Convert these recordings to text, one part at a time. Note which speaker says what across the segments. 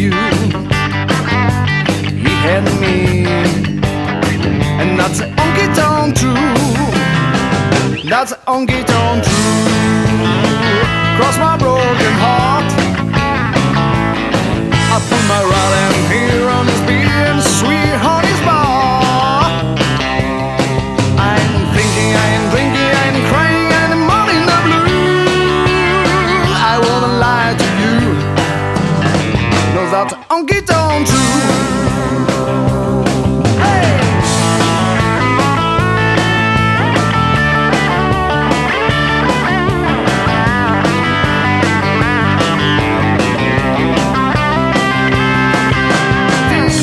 Speaker 1: you. He had me, and that's the only down true. That's the only down true. Cross my broken heart. I put my rod in here on this beam. Tonk true. Hey!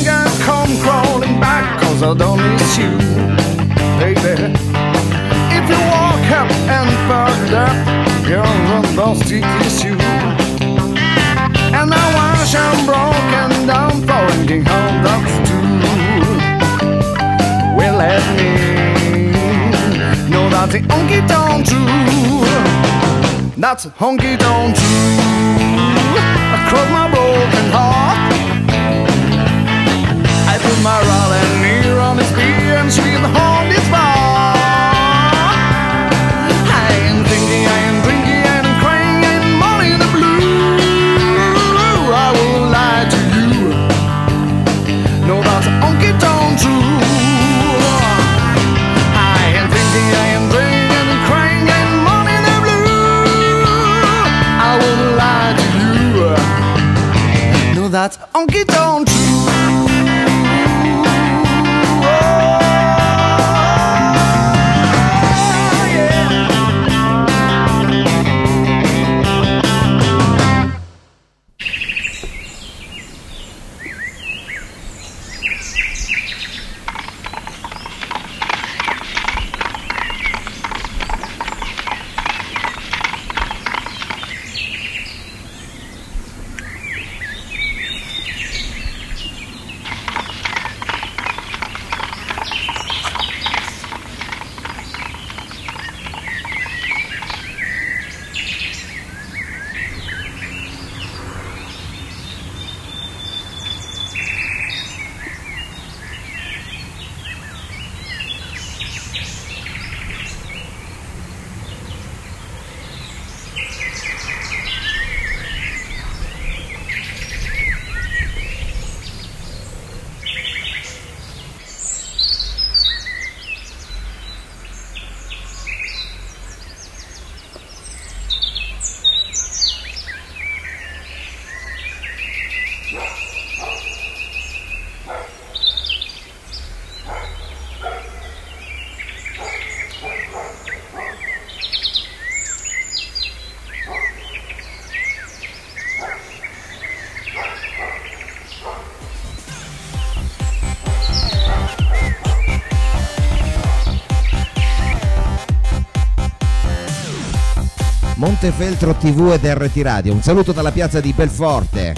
Speaker 1: I come crawling back cause I don't miss you, baby. If you walk up and fucked up, you're on those sticky. I'm broken down, pointing home dogs too. Will let me know that the honky tonk too. That's honky tonk too. Across my broken heart, I put my rolling ear on his beer and sweep the horn this bar.
Speaker 2: Montefeltro TV ed RT Radio. Un saluto dalla piazza di Belforte.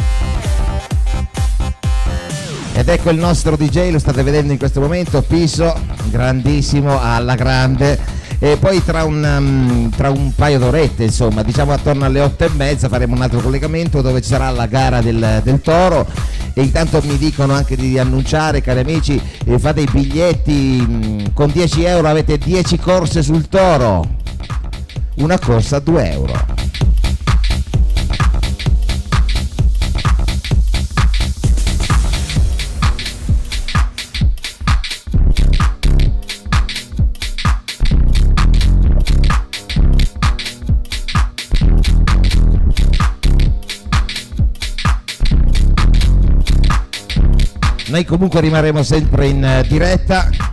Speaker 2: Ed ecco il nostro DJ, lo state vedendo in questo momento, Piso, grandissimo, alla grande. E poi tra un, um, tra un paio d'orette, insomma, diciamo attorno alle otto e mezza faremo un altro collegamento dove ci sarà la gara del, del toro. E intanto mi dicono anche di annunciare, cari amici, eh, fate i biglietti mh, con 10 euro, avete 10 corse sul toro una corsa a 2 euro. Noi comunque rimarremo sempre in eh, diretta.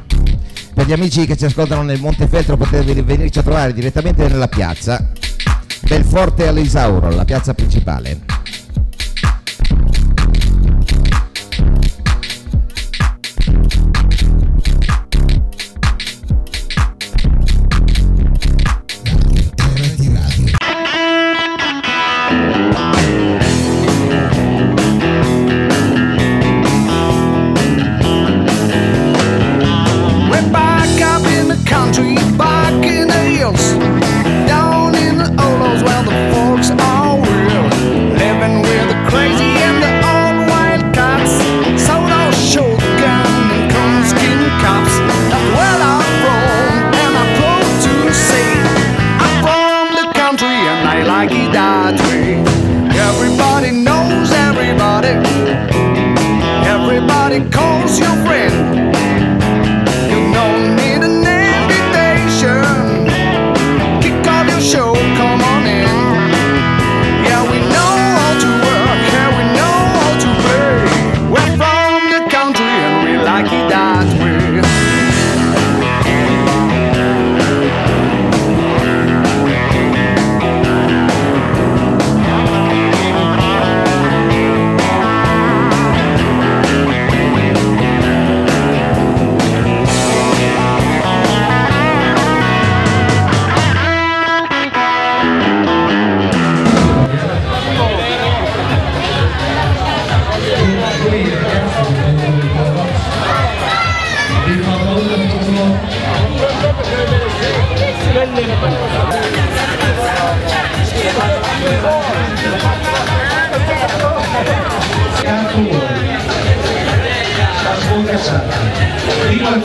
Speaker 2: Per gli amici che ci ascoltano nel Montefeltro potete venirci a trovare direttamente nella piazza Belforte all'Isauro, la piazza principale.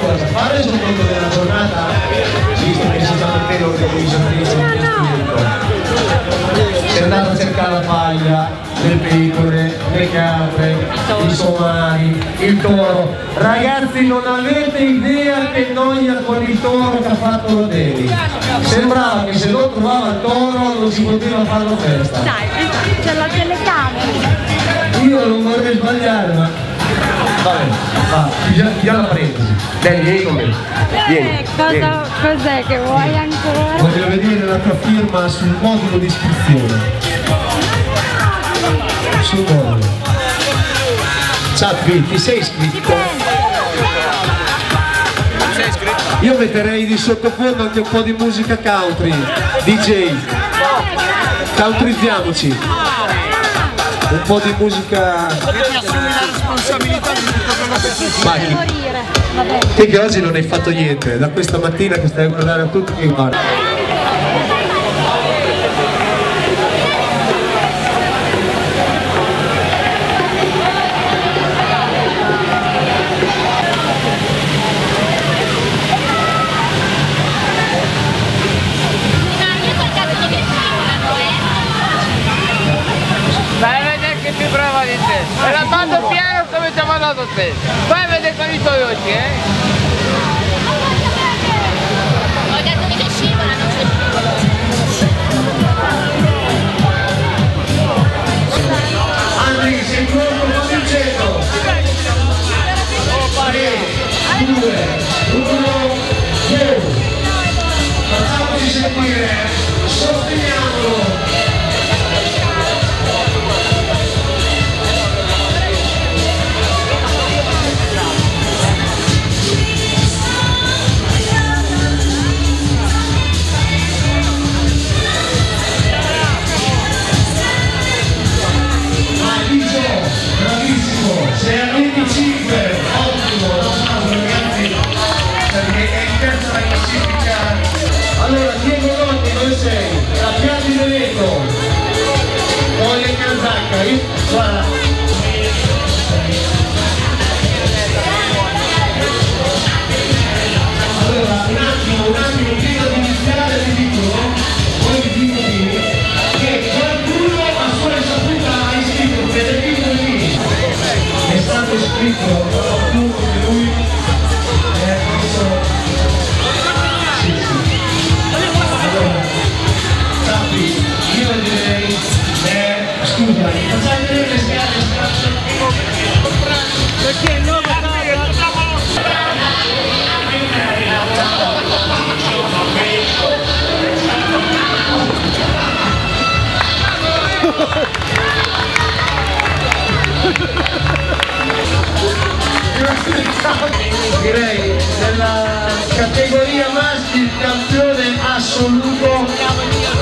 Speaker 3: Qualcosa, fare il conto della giornata, visto che si chiama te l'organizzatrice di questo sei andato a cercare la paglia, le pecore, le capre, i somari, il toro. Ragazzi non avete idea che noia con il toro che ha fatto Rodelli. Sembrava che se non trovava il toro non si poteva fare la festa.
Speaker 4: Dai, c'è la telecamera.
Speaker 3: Io non vorrei sbagliare ma... Vabbè, va, via, via la parentesi. Dai, vieni con me. Vieni.
Speaker 4: Eh, cosa, cos'è che vuoi ancora?
Speaker 3: Voglio vedere la tua firma sul modulo di iscrizione. Sul modulo. Sappi, ti sei iscritto? Io metterei di sottofondo anche un po' di musica country, DJ. Countrizziamoci. Un po' di musica. Macchi.
Speaker 4: Morire. Vabbè.
Speaker 3: Te che oggi non hai fatto niente, da questa mattina che stai a guardare a tutti che guarda.
Speaker 5: Te. Vai a vedere con i tuoi occhi, eh.
Speaker 6: Ho detto che
Speaker 3: Andri, sei pronto? Cominciamo! 3, 2, 1,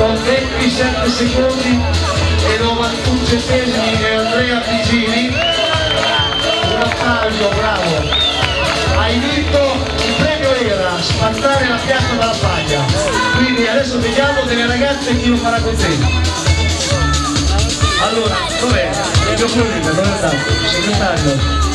Speaker 3: con 27 secondi e 91 centesimi è Andrea Pigini un applauso bravo. Hai vinto il premio era spazzare la piazza dalla paglia quindi adesso vediamo delle ragazze chi lo farà con te. Allora dov'è? il mio collega dove è andato? segretario